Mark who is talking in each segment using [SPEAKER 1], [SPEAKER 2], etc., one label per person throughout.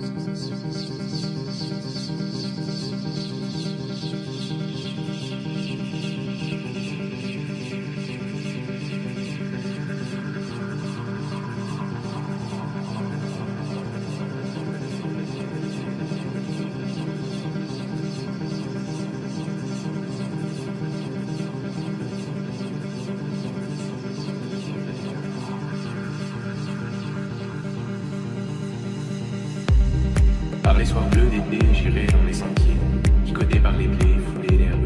[SPEAKER 1] Thank you. Par les soirs bleus d'été, j'irai dans les sentiers, picotés par les blés, foulés l'air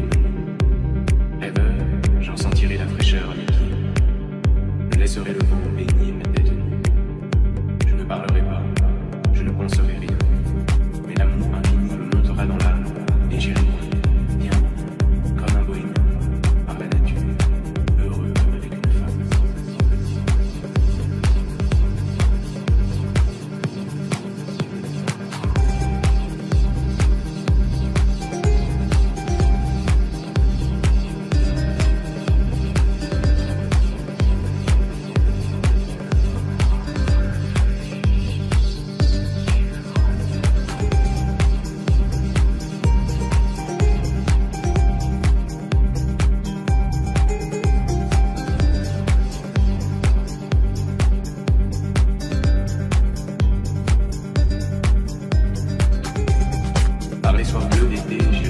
[SPEAKER 1] Par les soirs bleus d'été,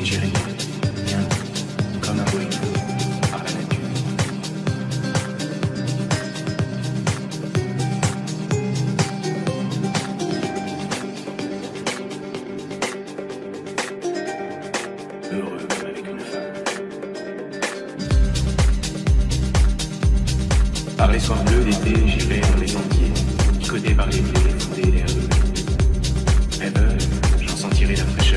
[SPEAKER 1] l'égérie, bien comme un avoué par la nature. Heureux comme avec une femme. Par les soirs bleus d'été, j'irai dans les sentiers, picoté par les blés, fondés les rues. Rêveur, j'en sentirai la fraîcheur.